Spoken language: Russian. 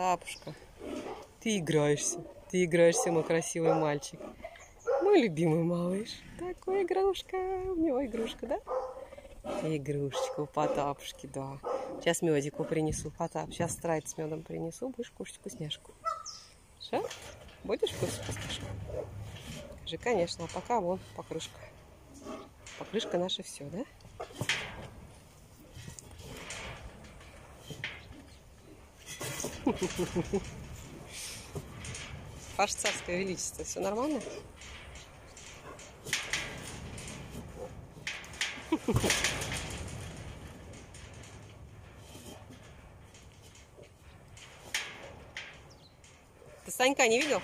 Потапушка, ты играешься. Ты играешься, мой красивый мальчик. Мой любимый малыш. Такой игрушка. У него игрушка, да? Игрушечка у Потапушки, да. Сейчас медику принесу, Потап. Сейчас страйт с медом принесу. Будешь кушать вкусняшку. Что? Будешь кушать вкусняшку? Скажи, конечно. А пока вон покрышка. Покрышка наша все, да? Ваше царское величество, все нормально? Ты Санька не видел?